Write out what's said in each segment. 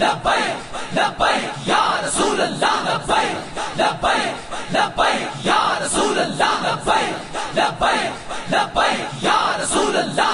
لبیک لبیک، یا رسول اللہ، لبیک لبیک لبیک، یا رسول اللہ، لبیک لبیک لبیک، یا رسول اللہ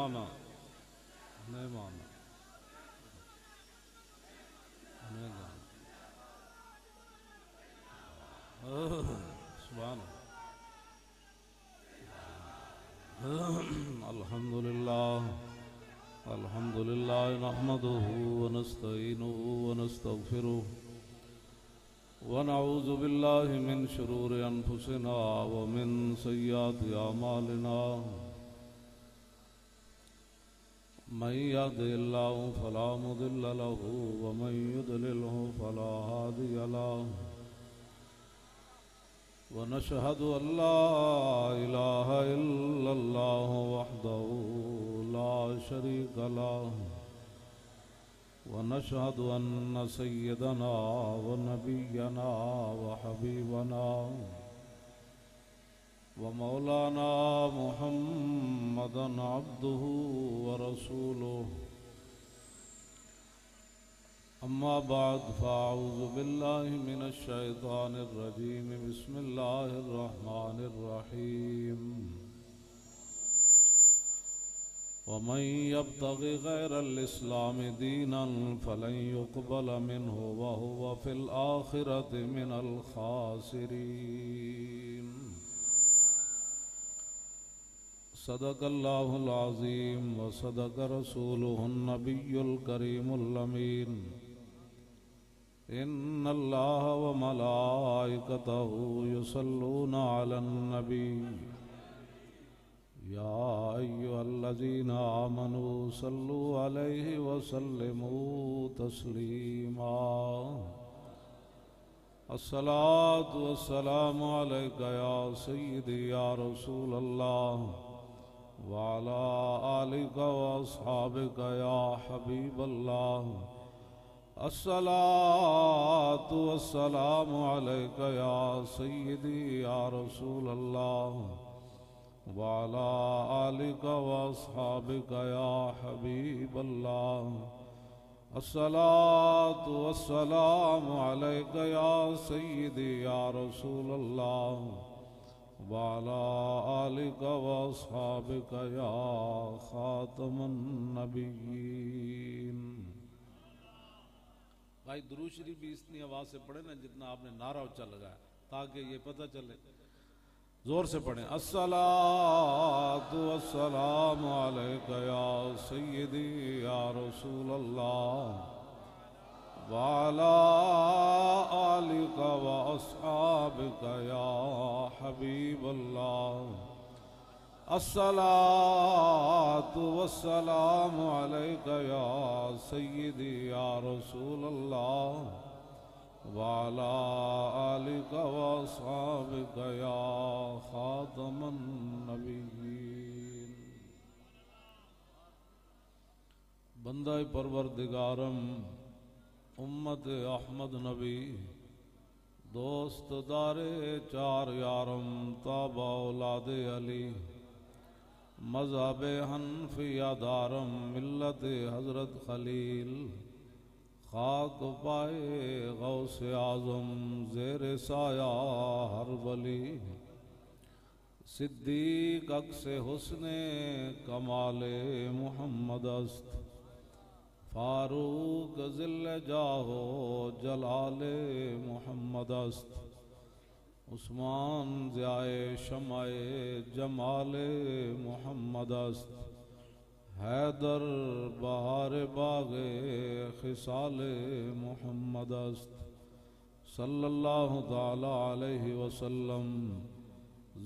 ماما نه ماما نه آه، ماما سبحان الحمد لله الحمد لله نحمده ونستعينه ونستغفره. ونعوذ بالله من شرور أنفسنا ومن سيئات أعمالنا. من يهده الله فلا مضل له ومن يضلله فلا هادي له ونشهد أن لا إله إلا الله وحده لا شريك له ونشهد أن سيدنا ونبينا وحبيبنا وحبيبنا ومولانا محمدا عبده ورسوله. أما بعد، فأعوذ بالله من الشيطان الرجيم. بسم الله الرحمن الرحيم. ومن يبتغ غير الإسلام دينا فلن يقبل منه وهو في الآخرة من الخاسرين. صدق الله العظيم وصدق رسوله النبي الكريم الأمين إن الله وملائكته يصلون على النبي يا أيها الذين آمنوا صلوا عليه وسلموا تسليما الصلاة والسلام عليك يا سيدي يا رسول الله وعلى آلك وأصحابك يا حبيب الله. الصلاة والسلام عليك يا سيدي يا رسول الله. وعلى آلك وأصحابك يا حبيب الله. الصلاة والسلام عليك يا سيدي يا رسول الله. وعلى آلك وأصحابك يا خاتم النبيين. بھائی درود شریف بھی اتنی آواز سے پڑھے نا جتنا آپ نے نعرہ اچھا لگایا تاکہ یہ پتہ چلے۔ زور سے پڑھیں۔ السلام والسلام علیکہ یا سیدی یا رسول اللہ۔ وعلى آلك وأصحابك يا حبيب الله. الصلاة والسلام عليك يا سيدي يا رسول الله. وعلى آلك وأصحابك يا خاتم النبيين. بندہ پروردگارم امت احمد نبی، دوست دار چار یارم تابا اولاد علی، مذہب حنفیہ دارم ملت حضرت خلیل، خاک پائے غوث اعظم زیر سایہ ہر ولی، صدیق اکس حسن کمال محمد است۔ فاروق ذل جاہو جلال محمد است عثمان ضیائے شمع جمال محمد است حیدر بہار باغ خصال محمد است صلی اللہ تعالی علیہ وسلم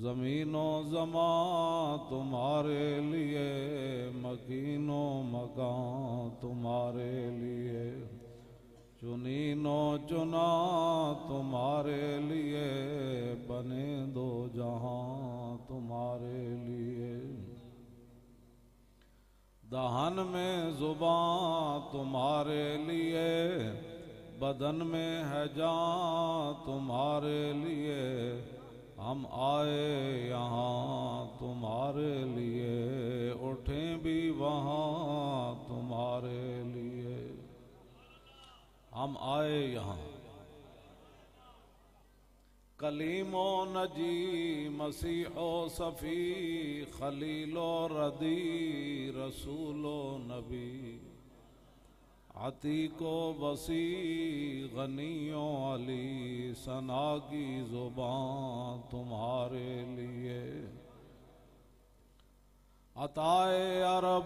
زمین و زمان تمہارے لیے، مکین و مکان تمہارے لیے۔ چنین و چنا تمہارے لیے، بنے دو جہاں تمہارے لیے۔ دہن میں زباں تمہارے لیے، بدن میں ہے جان تمہارے لیے۔ ہم آئے یہاں تمہارے لیے، اٹھیں بھی وہاں تمہارے لیے۔ ہم آئے یہاں۔ کلیم و نجی مسیح و صفی خلیل و ردی، رسول و نبی۔ عتیق و بسی غنی و علی، ثنا کی زبان تمہارے لیے۔ عطائے عرب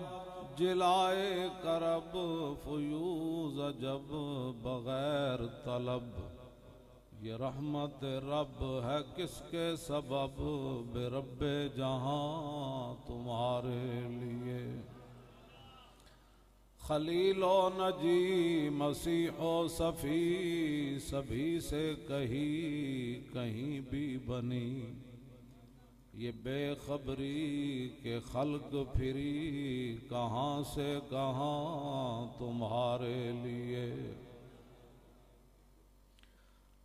جلائے کرب، فیوز جب بغیر طلب۔ یہ رحمت رب ہے کس کے سبب؟ بے رب جہاں تمہارے لیے۔ خلیل و نجی مسیح و صفی، سبھی سے کہیں کہیں بھی بنی۔ یہ بے خبری کے خلق پھری، کہاں سے کہاں تمہارے لیے۔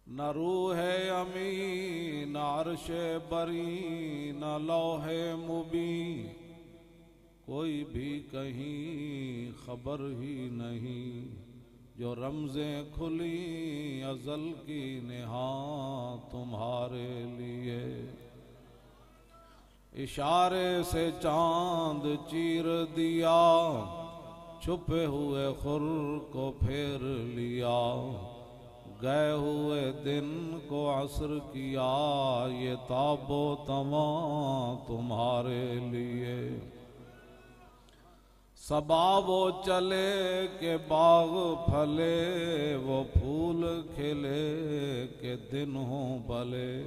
نہ روح امی نہ عرش بری، نہ لوح مبی کوئی بھی کہیں خبر ہی نہیں، جو رمزیں کھلی ازل کی نہا تمہارے لیے۔ اشارے سے چاند چیر دیا، چھپے ہوئے خر کو پھیر لیا۔ گئے ہوئے دن کو عصر کیا، یہ تاب و تمام تمہارے لیے۔ سبا وہ چلے کہ باغ پھلے، وہ پھول کھلے کہ دن ہوں بلے۔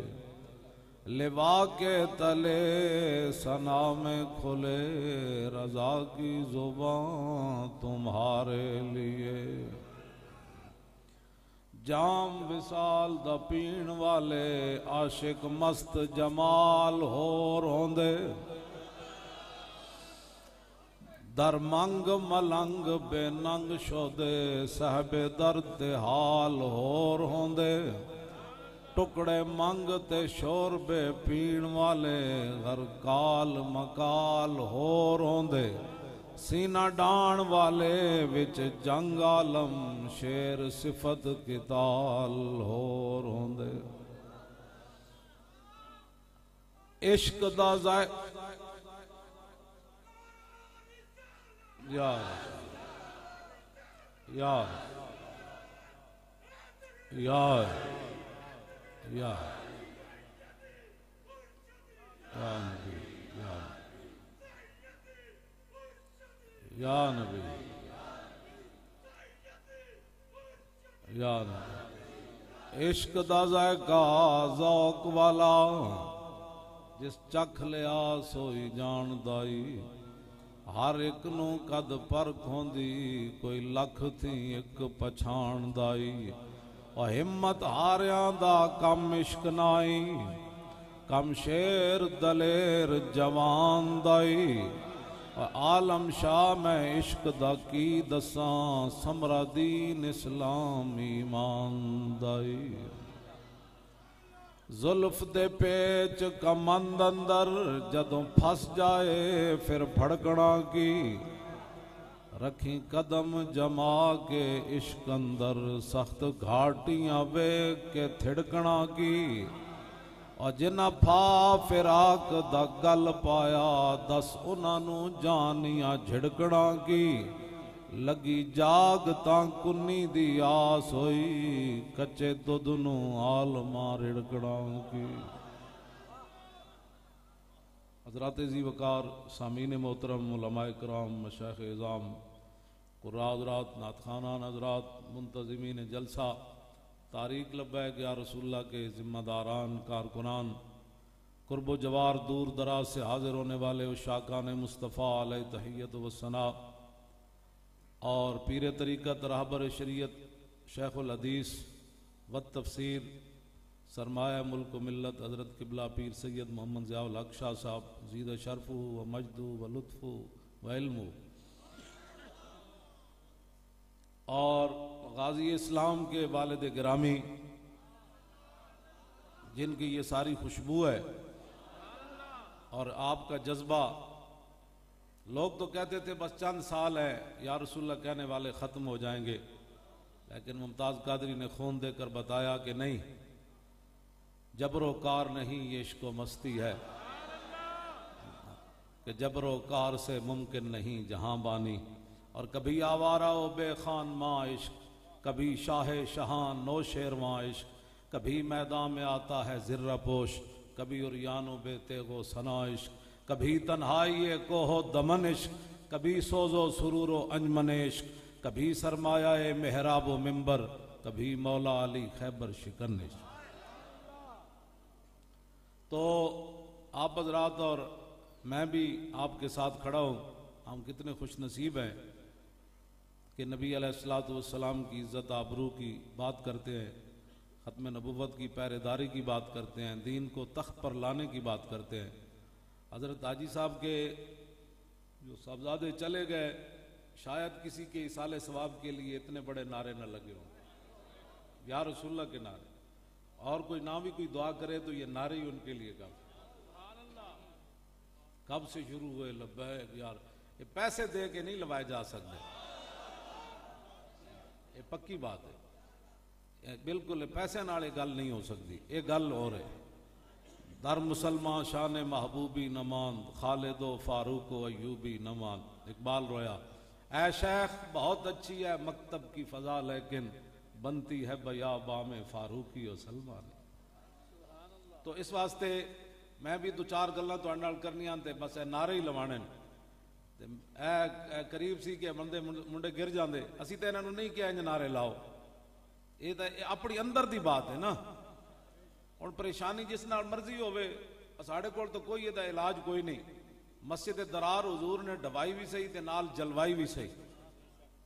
لوا کے تلے سنا میں کھلے، رضا کی زبان تمہارے لیے۔ جام وسال دا پین والے، عاشق مست جمال ہو روندے۔ در منگ ملنگ بے ننگ شودے صاحب درد حال ہور ہوندے۔ ٹکڑے منگ تے شور بے پین والے غر کال مکال ہور ہوندے۔ سینہ ڈان والے وچ جنگ عالم، شیر صفت کتال ہور ہوندے۔ عشق دا زائے یا یا یا یا یا نبی یا یا نبی یا نبی عشق دا ذائقہ ذوق والا جس چکھ لیا سوئی جان دائی ہر ایک نو قد پرکھ ہوندی، کوئی لکھ تھی ایک پچھان دائی۔ او ہمت ہاریاں دا کم عشق نائی، کم شیر دلیر جوان دائی۔ او عالم شاہ میں عشق دا کی دساں سمرا دین اسلام ایمان دائی۔ زلف دے پیچ کمند اندر جدوں پھس جائے، پھر پھڑکنا کی؟ رکھی قدم جما کے عشق اندر، سخت گھاٹیاں بے کے تھڑکنا کی؟ اور جنہ پھا فراق دا گل پایا، دس انہوں جانیاں جھڑکنا کی؟ لگی جاگ تاں کنی دی آس ہوئی کچے تو دنوں عالمہ رڑکڑاں کی حضرات زی وقار سامین محترم علماء کرام مشیخ اعظام قرآن حضرات ناتخانان حضرات منتظمین جلسہ تاریخ لبیک یا رسول اللہ کے ذمہ داران کارکنان قرب و جوار دور دراز سے حاضر ہونے والے اشاکان مصطفیٰ علیہ تحیت و ثناء اور پیر طریقت رہبر شریعت شیخ الحدیث و تفسیر سرمایہ ملک و ملت حضرت قبلہ پیر سید محمد ضیاء الحق شاہ صاحب، زید شرف و مجد و لطف و علم. اور غازی اسلام کے والد گرامی، جن کی یہ ساری خوشبو ہے، اور آپ کا جذبہ لوگ تو کہتے تھے بس چند سال ہے، یا رسول اللہ کہنے والے ختم ہو جائیں گے۔ لیکن ممتاز قادری نے خون دے کر بتایا کہ نہیں، جبر و کار نہیں، یہ عشق و مستی ہے۔ کہ جبر و کار سے ممکن نہیں، جہاں بانی۔ اور کبھی آوارہ و بے خان ماں عشق، کبھی شاہ شہان نو شیر ماں عشق، کبھی میدان میں آتا ہے ذرہ پوش، کبھی اریان و بے تیغ و ثنا عشق۔ کبھی تنہائی کو ہو دمن عشق، کبھی سوز و سرور و انجمن عشق، کبھی سرمایہ محراب و ممبر کبھی مولا علی خیبر شکن عشق۔ تو آپ حضرات اور میں بھی آپ کے ساتھ کھڑا ہوں۔ ہم کتنے خوش نصیب ہیں کہ نبی علیہ السلاۃ والسلام کی عزت آبرو کی بات کرتے ہیں، ختم نبوت کی پہرے داری کی بات کرتے ہیں، دین کو تخت پر لانے کی بات کرتے ہیں۔ حضرت حاجی صاحب کے جو صاحبزادے چلے گئے، شاید کسی کے اصال ثواب کے لیے اتنے بڑے نعرے نہ لگے ہوں۔ یا رسول اللہ کے نعرے۔ اور کوئی نہ بھی کوئی دعا کرے تو یہ نعرے ہی ان کے لیے کافی کب سے شروع ہوئے؟ لبیک یار، یہ پیسے دے کے نہیں لوائے جا سکتے۔ یہ پکی بات ہے۔ بالکل پیسے نال یہ گل نہیں ہو سکتی۔ یہ گل اور ہے۔ در مسلمان شان محبوبی نمان خالد و فاروق و ایوبی نمان اقبال رویا، اے شیخ، بہت اچھی ہے مکتب کی فضا، لیکن بنتی ہے بیا بام فاروقی و سلمان تو اس واسطے میں بھی دو چار گلاں تو نال کرنیاں تے بس اے نعرے ہی لوانے تے اے اے قریب سی کہ بندے منڈے گر جاندے، اسی تے انہاں نوں نہیں کہیا انج نعرے لاؤ۔ یہ تے اپنی اندر دی بات ہے نا۔ ہن پریشانی جس نال مرضی ہوے ساڈے کول تو کوئی دا علاج کوئی نہیں۔ مسجد درار حضور نے ڈوائی بھی صحیح تے نال جلوائی بھی صحیح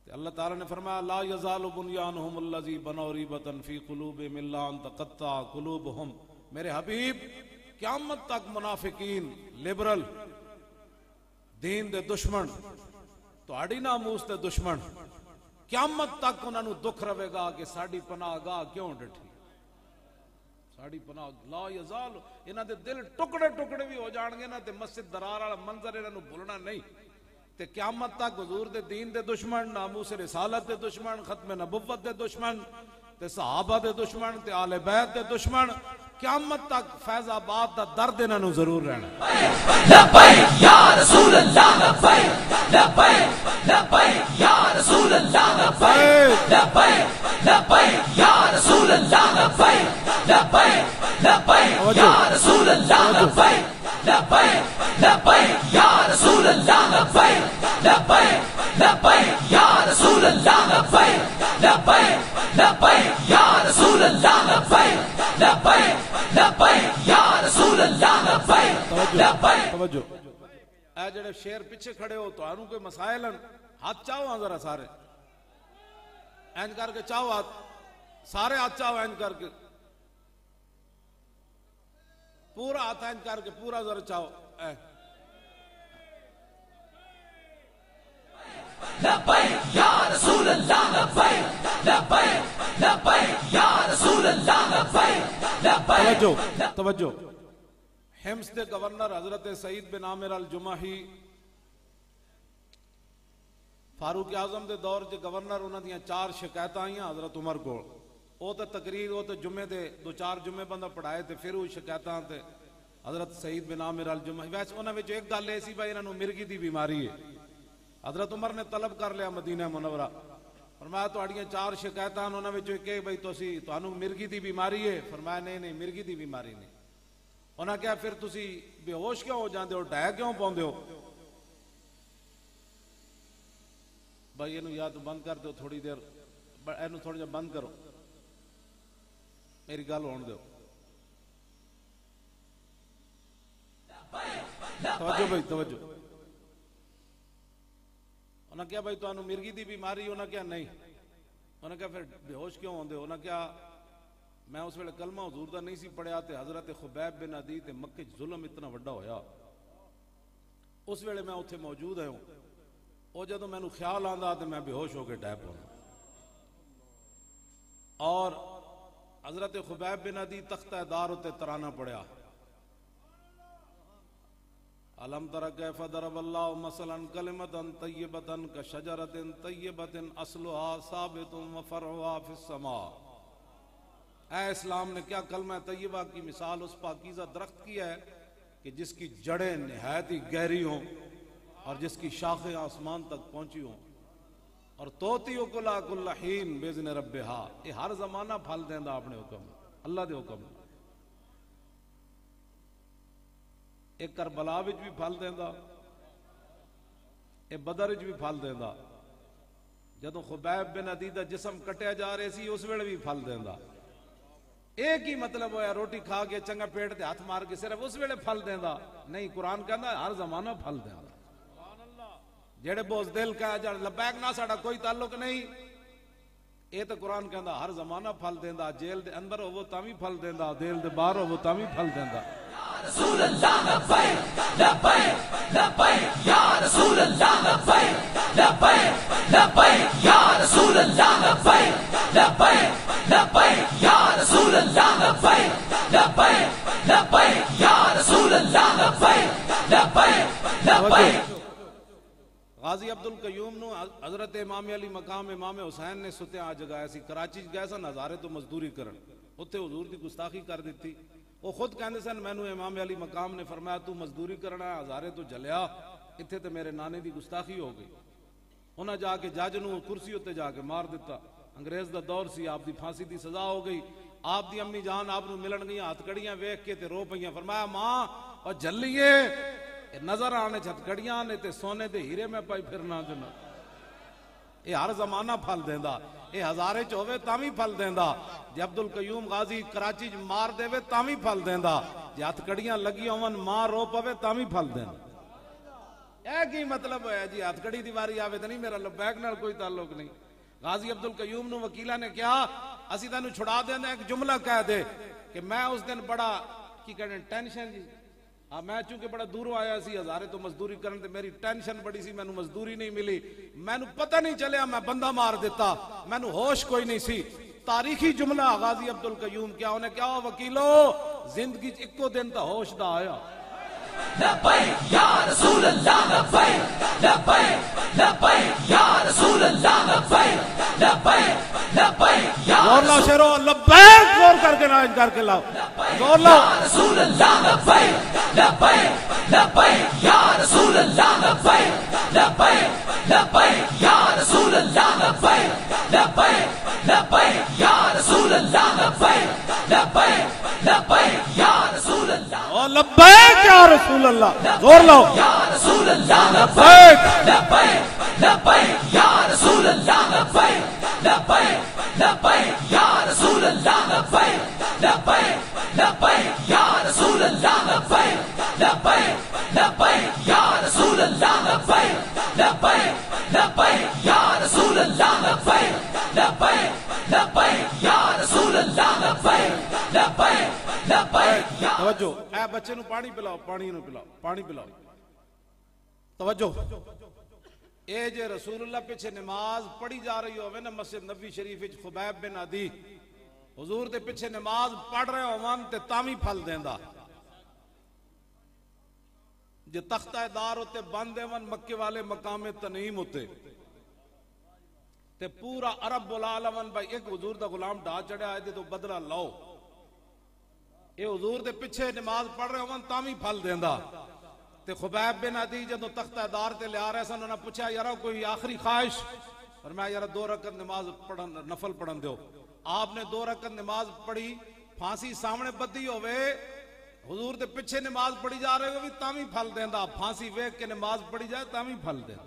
تے اللہ تعالی نے فرمایا، لا یزال بنیانہم الذی بنوا ریبتا فی قلوبہم الا ان تقطع قلوبہم۔ میرے حبیب، قیامت تک منافقین، لبرل، دین دے دشمن، تہاڈی ناموس دے دشمن، قیامت تک انہاں نو دکھ رہے گا کہ ساڈی پناہ گاہ کیوں ڈٹھی؟ ساڈی پناہ لا یزال، انہاں دے دل ٹکڑے ٹکڑے بھی ہو جان گے نا تے مسجد درار والا منظر انہاں نو بھولنا نہیں۔ تے قیامت تک حضور دے دین دے دشمن، ناموس رسالت دے دشمن، ختم نبوت دے دشمن، تے صحابہ دے دشمن، تے آل بیت دے دشمن، قیامت تک فیض آباد دا درد انہاں نو ضرور رہنا۔ لبیک یا رسول اللہ، لبیک لبیک لبیک یا رسول اللہ، لبیک لبیک لبیک یا رسول اللہ لبیک لبیک لبیک یا رسول اللہ لبیک لبیک لبیک یا رسول اللہ لبیک لبیک لبیک یا رسول اللہ لبیک لبیک لبیک یا رسول اللہ لبیک لبیک لبیک یا رسول اللہ لبیک لبیک توجہ اے جڑے شیر پیچھے کھڑے ہو تو کوئی مسائل ہاتھ چاہو ہاں ذرا سارے اینج کر کے چاہو ہاتھ سارے ہاتھ چاہو اینج کر کے۔ پورا ہاتھ اینج کر کے پورا ذرا چاہو۔ اے۔ لبیک یا رسول اللہ لبیک لبیک لبیک یا رسول اللہ لبیک لبیک توجہ توجہ۔ ہمس دے گورنر حضرت سعید بن عامر الجمحی فاروق اعظم دے دور سے گورنر انہوں چار شکایت آئیں حضرت عمر کو تقریب وہ تو جمعے دے دو چار جمعے بندہ پڑھائے تے پھر وہ تے حضرت سعید بن عامر الجمع ویسے ان ایک گل یہ مرگی دی بیماری ہے۔ حضرت عمر نے طلب کر لیا مدینہ منورا پر میں تھی چار شکایتیں ان ایک بھائی تک مرگی دی بیماری ہے۔ فرمایا نہیں نہیں، مرگی دی بیماری نہیں۔ انہیں کیوں ہو جاندے ہو؟ ڈہ کیوں پاؤ بھائی اینو یا تو بند کر دو تھوڑی دیر ب- اینو تھوڑا جہا بند کرو۔ میری گل ہون دیو۔ توجہ بھائی، توجہ۔ انہاں کیا بھائی تو مرگی دی بیماری، انہاں کیا نہیں؟ انہاں کیا پھر بے ہوش کیوں ہوندے ہو؟ انہاں کیا میں اس ویلے کلمہ حضور دا نہیں سی پڑھیا تے حضرت خبیب بن عدی تے مکے ظلم اتنا وڈا ہویا۔ اس ویلے میں اتنے موجود ہوں۔ وہ جدو مینو خیال آندا تے میں بے ہوش ہو کے ڈہ پاؤں اور حضرت خبیب بن عدی تختہ دار تے ترانہ پڑھیا۔ علم تر کیف ضرب اللہ مثلا کلمتا طیبتا کشجرت طیبت اصلها ثابت وفرعها فی السماء۔ اے اسلام نے کیا کلمہ طیبہ کی مثال اس پاکیزہ درخت کی ہے کہ جس کی جڑیں نہایت ہی گہری ہوں۔ اور جس کی شاخیں آسمان تک پہنچی ہوں۔ اور توتی کلا کل حین بیزن ربہا۔ یہ ہر زمانہ پھل دیندا اپنے حکم۔ اللہ دے حکم۔ ایک کربلا وچ بھی پھل دیندا۔ اے بدر وچ بھی پھل دیندا۔ جدوں خبیب بن عدی دا جسم کٹیا جا رہے سی، اس ویلے بھی پھل دیندا۔ ایک ہی مطلب ہویا، روٹی کھا کے چنگا پیٹ تے ہاتھ مار کے صرف اس ویلے پھل دیندا۔ نہیں، قرآن کہندا ہر زمانہ پھل دیندا۔ جڑے بوز دل کا جڑ لبیک نہ ساڈا کوئی تعلق نہیں۔ یہ تو قرآن کہندا، ہر زمانہ پھل دیندا، جیل دے اندر ہوو تاں بھی پھل دیندا، دل دے باہر ہوو تاں بھی پھل دیندا۔ رسول اللہ لبیک لبیک لبیک، یا رسول اللہ، لبیک لبیک لبیک، یا رسول اللہ، لبیک لبیک لبیک، یا رسول اللہ، لبیک لبیک لبیک، یا رسول اللہ، لبیک لبیک لبیک غازی عبد القیوم نو حضرت امام علی مقام امام حسین نے ستیا جگایا سی، کراچی چ گئے سن ہزارے تو مزدوری کرن۔ اوتھے حضور دی گستاخی کر دیتی۔ وہ خود کہندے سن مینوں امام علی مقام نے فرمایا، تو مزدوری کرنا ہے، ہزارے تو جلیا۔ ایتھے تے میرے نانے دی گستاخی ہو گئی۔ انہاں جا کے جج نو کرسی تے جا کے مار دیتا انگریز دا دور سی، آپ دی پھانسی دی سزا ہو گئی۔ آپ دی امی جان آپ نو ملن گئی ہاتھ کڑیاں ویکھ کے تے رو پئیاں۔ فرمایا، ماں او جلیے اے نظر آنے چھت کڑیاں نے تے سونے دے ہیرے میں پائی پھرنا جنا اے ہر زمانہ پھل دیندا، اے ہزارے چ ہوے تاں وی پھل دیندا۔ جے عبد القیوم غازی کراچی مار دیوے تاں وی پھل دیندا۔ جے ہاتھ کڑیاں لگی ہون ماں رو پوے تاں وی پھل دیندا۔ اے کی مطلب ہے جی؟ ہاتھ کڑی دی واری آوے تے نہیں، میرا لبیک نال کوئی تعلق نہیں۔ غازی عبد القیوم نو وکیلا نے کہا، اسی تینو چھڑا دینا ایک جملہ کہہ دے کہ میں اس دن بڑا، کی کہنے، ٹینشن جی۔ ہاں میں چونکہ بڑا دوروں آیا سی ہزارے تو مزدوری کرن تے میری ٹینشن بڑی سی مینوں مزدوری نہیں ملی۔ مینوں پتہ نہیں چلیا میں بندہ مار دیتا۔ مینوں ہوش کوئی نہیں سی۔ تاریخی جملہ غازی عبد القیوم کیا انہیں کیا وکیلو زندگی چ اکو دن تا ہوش دا آیا۔ لبیک یا رسول اللہ لبیک لبیک لبیک یا رسول اللہ لبیک لبیک لبیک یا شیرو لبیک زور کر کے نہ کر کے لاؤ زور لاؤ رسول اللہ لبیک لبیک لبیک یا رسول اللہ لبیک لبیک لبیک یا رسول اللہ لبیک لبیک لبیک یا رسول اللہ لبیک لبیک لبیک یا رسول اللہ لبیک یا رسول اللہ زور لاؤ یا رسول اللہ لبیک لبیک لبیک یا رسول اللہ لبیک لبیک لبیک یا رسول اللہ لبیک لبیک لبیک یا رسول اللہ لبیک لبیک لبیک یا رسول اللہ لبیک لبیک لبیک یا رسول اللہ لبیک لبیک لبیک یا رسول اللہ لبیک لبیک لبیک یا توجہ اے بچے نو پانی پلاؤ پانی نو پلاؤ پانی پلاؤ۔ توجہ۔ اے جے رسول اللہ پیچھے نماز پڑھی جا رہی ہوئے نا مسجد نبی شریف خبیب بن عدی حضور دے پیچھے نماز پڑھ رہے ہوون تے تاوی پھل دیندا۔ جے تختہ دار ہوتے بند ون، مکے والے مقام تنعیم ہوتے۔ تے پورا عرب العالمین بھائی ایک حضور دا غلام ڈا چڑھیا ہے تو بدلہ لو اے حضور دے پیچھے نماز پڑھ رہے ہون تاں وی پھل دیندا۔ تے خبیب بن عدی جدوں تختہ دار تے لیا رہے سن، انہاں پوچھا یارا کوئی آخری خواہش؟ فرمایا یارا دو رکعت نماز پڑھن، نفل پڑھن دیو۔ آپ نے دو رکعت نماز پڑھی پھانسی سامنے بدی ہوئے حضور دے پیچھے نماز پڑھی جا رہے ہو بھی تاں وی پھل دیندا۔ پھانسی ویکھ کے نماز پڑھی جائے تاں وی پھل دیندا۔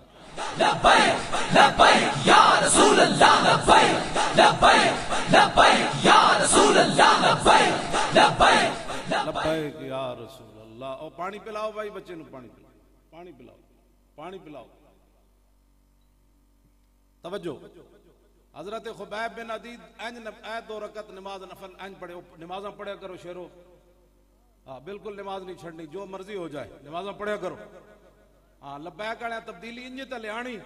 لبیک لبیک یا رسول اللہ لبیک لبیک لبیک یا رسول اللہ لبیک لبیک لبیک۔ یا رسول اللہ۔ او پانی پلاؤ بھائی بچے نو پانی پلاؤ۔ پانی پلاؤ پانی پلاؤ۔ توجہ۔ حضرت خبیب بن عدید انج نب- دو رکعت نماز نفل انج پڑھے نمازاں پڑھیا کرو شیرو۔ ہاں بالکل نماز نہیں چھڑنی جو مرضی ہو جائے، نمازاں پڑھیا کرو۔ ہاں لبیک والے تبدیلی انج تے لیانی۔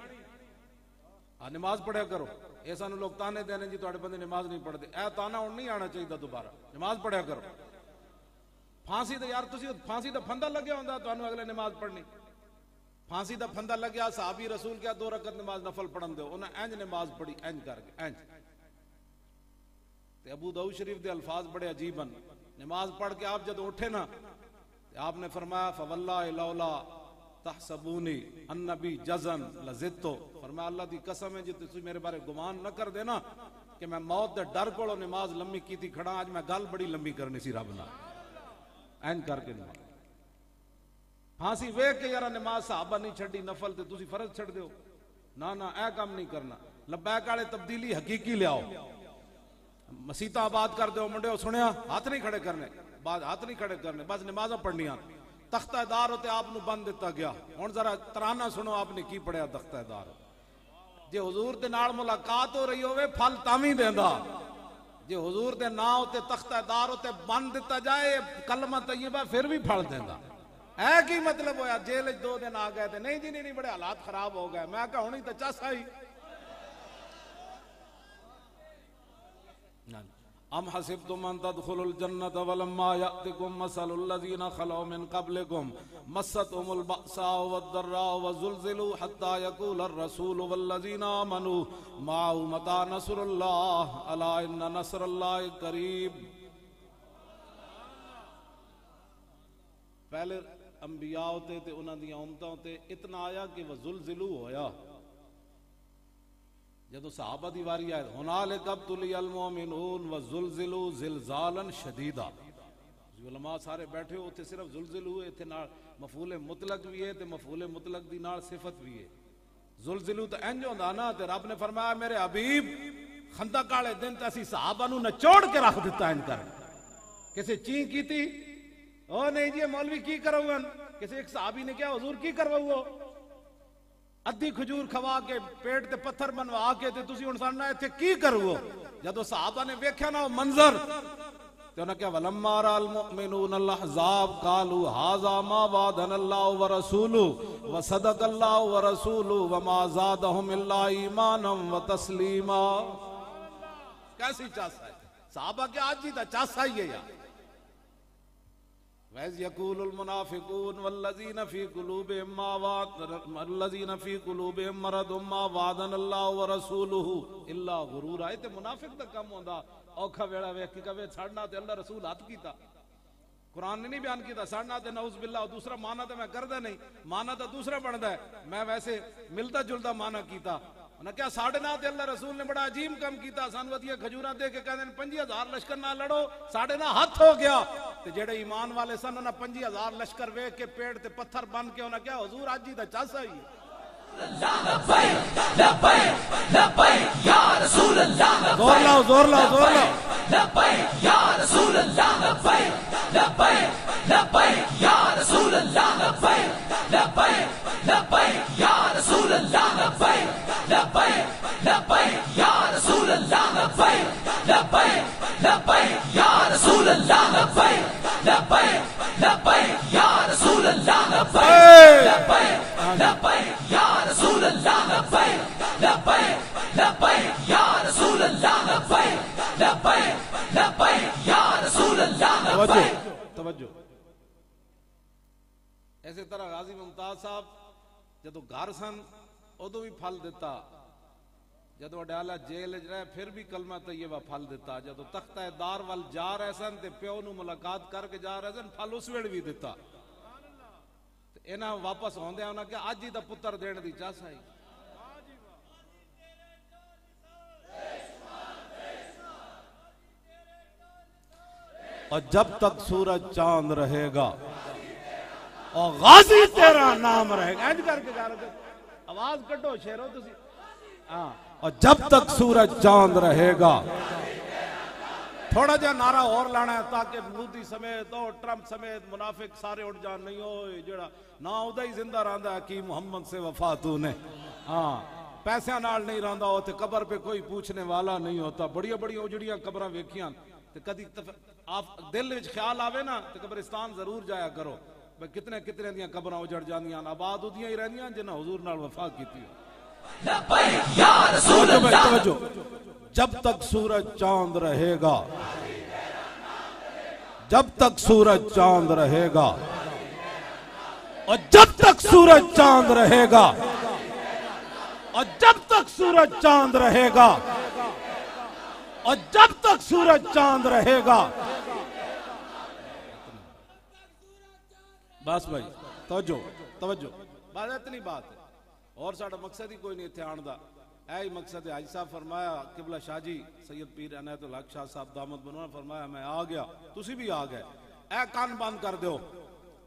ہاں نماز پڑھیا کرو۔ اے سانو لوگ تانے دینے جی تواڈے بندے نماز نہیں پڑھدے۔ اے تانا ہن نہیں آنا چاہیے دوبارہ۔ نماز پڑھیا کرو۔ پھانسی تے یار، تسی پھانسی دا پھندا لگیا ہوندا، تانوں اگلے نماز پڑھنی۔ پھانسی دا پھندا لگیا، صحابی رسول کیا دو رکعت نماز نفل پڑھن دیو انہاں انج نماز پڑھی انج کر کے انج تے ابو داؤد شریف دے الفاظ بڑے عجیب ہیں نماز پڑھ کے آپ جب اٹھے نا، تے آپ نے فرمایا فواللہ لولا تحسبونی النبی جزن لزتو فرمایا، اللہ دی قسم ہے جی تسی میرے بارے گمان نہ کر دینا کہ میں موت دے ڈر کولو نماز لمبی کیتی کھڑا، آج میں گل بڑی لمبی کرنی سی، رب نال۔ این کر کے نماز۔ پھانسی ویک کے یارا نماز صحابہ نہیں چھڑی نفل تے تسی فرض چھڑ دیو۔ نہ نہ، اے کام نہیں کرنا۔ لبیک والے تبدیلی حقیقی لیاؤ مسیطہ آباد کر دیو منڈے سنیا، ہاتھ نہیں کھڑے کرنے۔ بعد ہاتھ نہیں کھڑے کرنے بس نمازاں پڑھنیاں۔ تختہ دار ہوتے آپ نو بند دیتا گیا۔ ہن ذرا ترانہ سنو، آپ نے کی پڑھیا تختہ دار؟ جے حضور دے نال ملاقات ہو رہی ہوئے، پھل تاویں دیندا۔ جے حضور دے نا ہوتے تختہ دار ہوتے بن دیتا جائے، کلمہ طیبہ پھر بھی پھڑ دینا اے کی مطلب ہویا؟ جیل دو دن آ گئے تھے نہیں جی نہیں، بڑے حالات خراب ہو گئے۔ میں کہا ہونی تو چاسا ہی۔ ام حسبتم ان تدخلوا الجنة ولما يأتكم مثل الذين خلوا من قبلكم. مستهم البأساء والضراء وزلزلوا حتى يقول الرسول والذين آمنوا معه متى نصر الله؟ ألا إن نصر الله قريب؟ پہلے انبیاء ہوتے تے انہاں دی امتاں تے اتنا آیا کہ وہ زلزلو ہویا۔ جدو صحابہ دی واری آئے، ہنالک ابتلی المومنون و زلزلو زلزالا شدیدا. علماء سارے بیٹھے ہو تے صرف زلزل ہوئے تے نال مفعول مطلق بھی ہے تے مفعول مطلق دی نال صفت بھی ہے۔ زلزلو تے انج ہوندا نا، تے رب نے فرمایا، میرے حبیب، خندق والے دن تے اسی صحابہ نو نچوڑ کے رکھ دیتا ان کر کسے چین کیتی؟ او نہیں جی مولوی کی کرو گن کسی ایک صحابی نے کیا حضور کی کرو وہ؟ ادھی کھجور کھوا کے، پیٹ تے پتھر بنوا کے تے تسی ہن سننا ایتھے کی کرو جدو صحابہ نے ویکھیا نا، وہ منظر، تے انہاں کیا ولما را المؤمنون الاحزاب قالوا هذا ما وعدنا الله ورسوله وصدق الله ورسوله وما زادهم الا ایمانا وتسلیما کیسی چاسا ہے صحابہ کے آج جی تا چاسا ہی ہے یار۔ وَإِذْ يَقُولُ الْمُنَافِقُونَ وَالَّذِينَ فِي قُلُوبِهِم مَّا وَعَدَ الَّذِينَ فِي قُلُوبِهِم مَّرَضٌ مَّا وَعَدَنَا اللَّهُ وَرَسُولُهُ إِلَّا غُرُورًا۔ اے تے منافق دا کم ہوندا، اوکھا ویڑا ویکھ کے کہے چھڑنا تے اللہ رسول ہاتھ کیتا۔ قرآن نے نہیں بیان کیتا سڑنا تے نعوذ باللہ دوسرا معنی تے میں کردا نہیں، معنی تے دوسرا بندا ہے۔ میں ویسے ملتا جلتا معنی کیتا۔ انہاں کیا ساڑھے نہ تے اللہ رسول نے بڑا عجیب کم کیتا سانو ودیاں کھجوراں دے کے کہندے پنجی ہزار لشکر نہ لڑو ساڑھے نہ ہاتھ ہو گیا۔ تے جڑے ایمان والے سن انہاں پنجی ہزار لشکر ویکھ کے پیڑ تے پتھر بن کے انہاں کیا حضور اج ہی تے چاسا ہی لبیک لبیک لبیک یا رسول اللہ زور لاؤ زور لاؤ زور لاؤ۔ لبیک یا رسول اللہ لبیک لبیک لبیک یا رسول اللہ لبیک لبیک لبیک یا رسول اللہ لبیک۔ لبیک لبیک یا رسول اللہ لبیک لبیک لبیک یا رسول اللہ لبیک لبیک لبیک یا رسول اللہ لبیک لبیک لبیک یا رسول اللہ لبیک لبیک لبیک یا رسول اللہ لبیک لبیک لبیک یا رسول اللہ توجہ لبیک توجہ ایسے طرح غازی ممتاز صاحب جدو گھر سن ادو بھی پھل دیتا جدو اڈیالہ جیل رہے پھر بھی کلمہ طیبہ پھل دیتا جدو تختہ دار وال جا رہے سن تے پیو نو ملاقات کر کے جا رہے سن پھل اس ویڑ بھی دیتا تے انہاں واپس ہوندے انہاں کہ اج ہی دا پتر دین دی چاسا ہی اور جب تک سورج چاند رہے گا اور غازی تیرا نام رہے گا اینج کر کے گا رہے گا آواز کٹو، شیرو تسی۔ ہاں۔ اور جب تک سورج چاند رہے گا، تھوڑا جا نعرہ اور لانا ہے تاکہ مودی سمیت اور ٹرمپ سمیت منافق سارے اٹھ جان، نہیں ہوئے، جڑا نہ ادا ہی زندہ رہندا ہے کہ محمد سے وفاتو نے ہاں۔ پیسے نال نہیں رہندا ہوتے قبر پہ کوئی پوچھنے والا نہیں ہوتا۔ بڑی بڑی اجڑیاں قبراں ویکھیاں۔ تے کدی آپ دل وچ خیال آوے نا تے قبرستان ضرور جایا کرو۔ بھئی کتنے کتنے دیاں قبراں اجڑ جاندیاں آباد اودیاں ہی رہندیاں جنہاں حضور نال وفا کیتی ہے لبیک یا رسول اللہ! جب تک سورج چاند رہے گا جب تک سورج چاند رہے گا اور جب تک سورج چاند رہے گا اور جب تک سورج چاند رہے گا اور جب تک سورج چاند رہے گا بس بھائی، توجہ توجہ۔ بات اتنی بات ہے۔ اور ساڑا مقصد ہی کوئی نہیں تھے آن دا اے ہی مقصد ہے، حاجی صاحب فرمایا، قبلہ شاہ جی سید پیر عنایت الحق شاہ صاحب دامت بنوانا، فرمایا میں آ گیا۔ تسی بھی آ گئے۔ اے کان بند کر دیو۔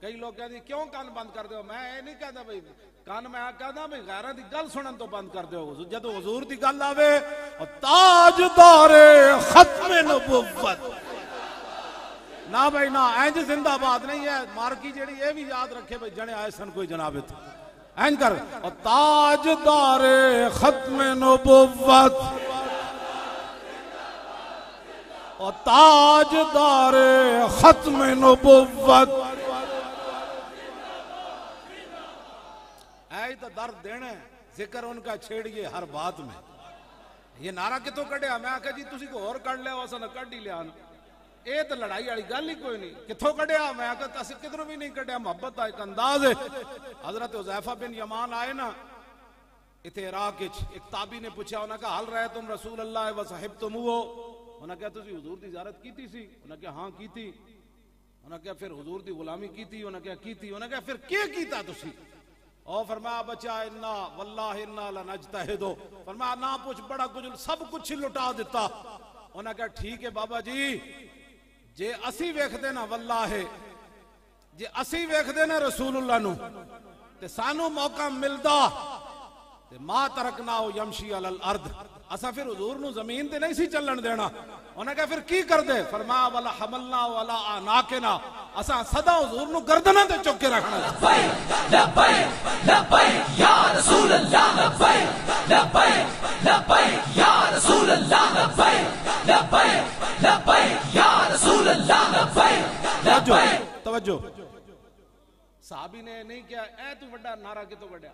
کئی لوگ کہتے ہیں کیوں کان بند کر دیو؟ میں اے نہیں کہتا بھئی کان میں آ کہتا بھئی غیرہ دی گل سنن تو بند کر دیو۔ جدو حضور دی گل آوے، اور تاجدار ختم نبوت۔ نہ بھائی، نہ اینج زندہ باد نہیں ہے۔ مارکی جیڑی یہ بھی یاد رکھے بھائی، جنے آئے سن کوئی جناب تھے اینج کر۔ اور تاجدار ختم نبوت۔ اور تاجدار ختم نبوت۔ اے تو درد دینا ہے ذکر ان کا چھیڑیے ہر بات میں۔ یہ نعرہ کتوں کڈیا؟ میں آخیا جی تسی کو اور کڈ لیا اساں کڈ ہی لیا۔ اے تو لڑائی والی گل ہی کوئی نہیں کتوں کڈیا میں آخیا اسی کدھروں بھی نہیں کڈیا محبت کا ایک انداز ہے حضرت حذیفہ بن یمان آئے نا اتنے عراق ایک تابی نے پوچھا انہاں کہا حل رہے تم رسول اللہ و صاحب تم ہو انہاں کہا تسی حضور دی زیارت کیتی سی انہاں کہا ہاں کیتی انہاں کہا پھر حضور دی غلامی کیتی انہاں کہا کیتی انہاں کہا پھر کیا کیتا تسی او فرمایا بچا انا واللہ انا لنجتہدو فرمایا نہ پوچھ بڑا کچھ سب کچھ لٹا دیتا انہاں کہا ٹھیک ہے بابا جی جے اسی ویکھ دے نا واللہ ہے جے اسی ویکھ دے نا رسول اللہ نو، تے سانو موقع ملدا، تے ما ترکنا او یمشی علی الارض۔ اسا پھر حضور نو زمین تے نہیں سی چلن دینا۔ انہاں کہا پھر کی کر دے فرمایا والا حملنا والا آناکنا اسا صدا حضور نو گردنا تے چک کے رکھنا۔ لبيك لبيك لبيك يا رسول الله لبيك لبيك لبيك يا رسول الله لبيك لبيك لبيك يا رسول الله لبيك توجہ لبيك توجہ صحابی نے نہیں کیا، اے تو بڑا نعرہ کتوں کڈیا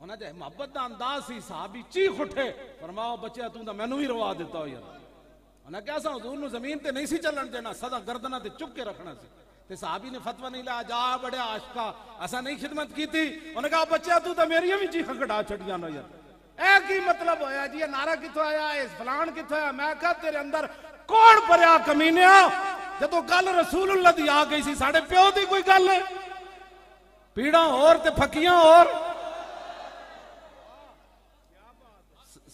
انہاں جے محبت دا انداز سی، صحابی چیخ اٹھے، فرماؤ بچیا، تو تے مینوں ہی روا دیتا ہو یار انہاں کہا سا حضور نو زمین تے نہیں سی چلن دینا سدا گردنا تے چک کے رکھنا سی۔ تے صحابی نے فتوی نہیں لایا، جا بڑے عاشقا اسا نہیں خدمت کی کیتی۔ انہاں کہا بچیا، تو تے میری بھی چیخ کڈا چھڑیاں نو یار۔ اے کی مطلب ہویا جی؟ یہ نعرہ کتوں آیا؟ اس فلان کتوں آیا؟ میں کہا تیرے اندر کون پریا کمینیا جدو گل رسول اللہ دی آ گئی سی ساڑے پیو دی کوئی گل ہے؟ پیڑاں اور تے پھکیاں اور؟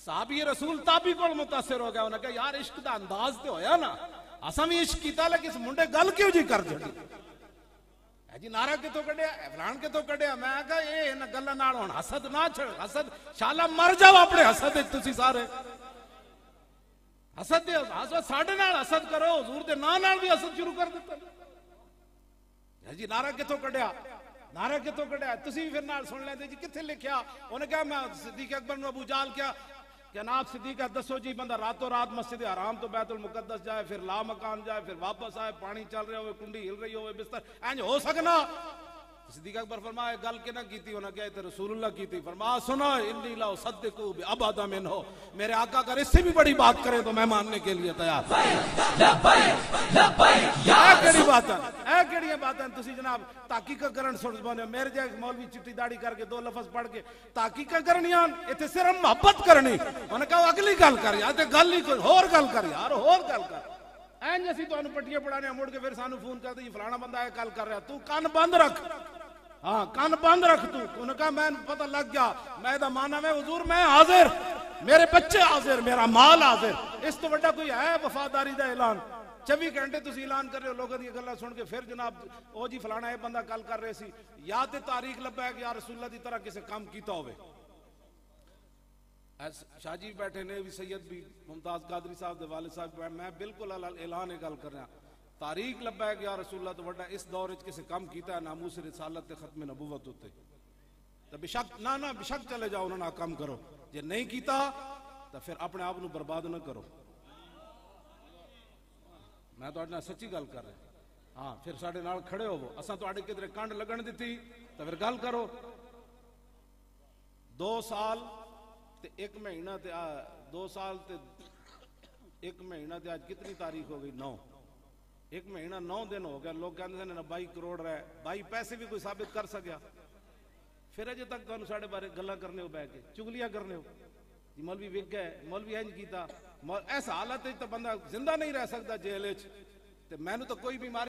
صحابی رسول تابی کول متاثر ہو گیا، انہاں کہا، یار، عشق دا انداز تے ہویا نا۔ اساں بھی عشق کیتا، لیکن اس منڈے گل کیوں جی کر جڑی؟ اے جی نعرہ کتوں کڈیا؟ اے فلان کتوں کڈیا؟ میں کہا، اے ان گلاں نال ہن حسد نہ چھڑ، حسد، شالا مر جاؤ اپنے حسد وچ تسی سارے۔ حسد دے حسد ساڈے نال حسد کرو حضور دے نا نال بھی حسد شروع کر دیتا اے جی نعرہ کتوں کڈیا نعرہ کتوں کڈیا تسی بھی پھر نال سن لیندے جی کتھے لکھیا انہاں کہا میں صدیق اکبر نو ابو جال کیا کہ جناب صدیقہ دسو جی بندہ راتوں رات مسجد حرام تو بیت المقدس جائے پھر لا مکان جائے پھر واپس آئے پانی چل رہے ہوئے کنڈی ہل رہی ہوئے بستر اینج ہو سکنا صدیق اکبر فرمایا گل کے نہ کیتی انہاں کہا تے رسول اللہ کیتی؟ فرمایا سنو، انی لا صدقو بابادا من ہو میرے آقا اگر اس سے بھی بڑی بات کرے تو میں ماننے کے لیے تیار لبيك لبيك يا اے کیڑی بات ہے اے کیڑی بات ہے تسی جناب تحقیق کرن سن بنے میرے جے مولوی چٹی داڑھی کر کے دو لفظ پڑھ کے تحقیق کرنی آن ایتھے صرف محبت کرنی۔ انہاں کہا، اگلی گل کر یار تے گل ہی کوئی ہور گل کر یار، ہور گل کر۔ این جیسی تو پٹیاں پڑھانے ہیں مڑ کے پھر سانو فون کرتے جی فلانا بندہ ہے کل کر رہا تو کان بند رکھ۔ ہاں کان بند رکھ تو۔ انہوں نے کہا، میں پتہ لگ گیا، میں دا مانا میں حضور، میں حاضر۔ میرے بچے حاضر، میرا مال حاضر۔ اس تو بڑا کوئی ہے وفاداری دا اعلان؟ چوی گھنٹے تسی اعلان کر رہے ہو لوگوں دی گلاں سن کے پھر جناب، او جی فلانا ہے، بندہ کل کر رہے سی۔ یا تے تاریخ لبا ہے کہ یا رسول اللہ دی طرح کسے کام کیتا ہوئے۔ شاہ جی بیٹھے نے، بھی سید بھی ممتاز قادری صاحب دے والد صاحب، میں بالکل اعلان گل کر رہا ہاں۔ تاریخ لبا یا رسول اللہ تو بڑا اس دور وچ کسے کام کیتا ہے، ناموس رسالت تے ختم نبوت ہوتے تو بشک، نہ نہ، بشک چلے جاؤ انہوں نے کرو۔ جے نہیں کیتا تو پھر اپنے آپ نو برباد نہ کرو۔ میں تو سچی گل کر رہا ہاں پھر ساڈے نال کھڑے ہوو۔ اساں تواڈے کدھر کنڈ لگن دتی تو پھر گل کرو۔ دو سال تے ایک مہینہ تے دو سال تے ایک مہینہ تے آج کتنی تاریخ ہو گئی؟ نو۔ ایک مہینہ نو دن ہو گیا لوگ کہتے ہیں نا بائی کروڑ رہے بائی پیسے بھی کوئی ثابت کر سکیا پھر اجے تک تو ساڈے بارے گلا کرنے ہو بہ کے چگلیاں کرنے ہو جی مولوی وک گئے مولوی انج کیتا ایسا حالت ہے تو بندہ زندہ نہیں رہ سکتا جیل وچ تے مینوں تو کوئی بیماری